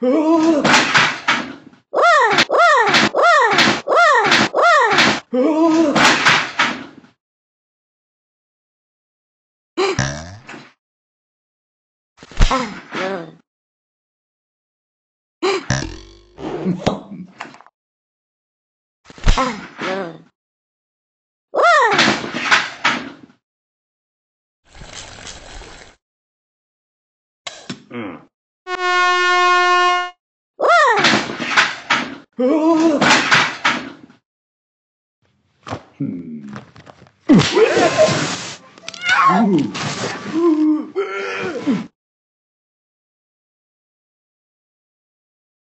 Mm. Hmm.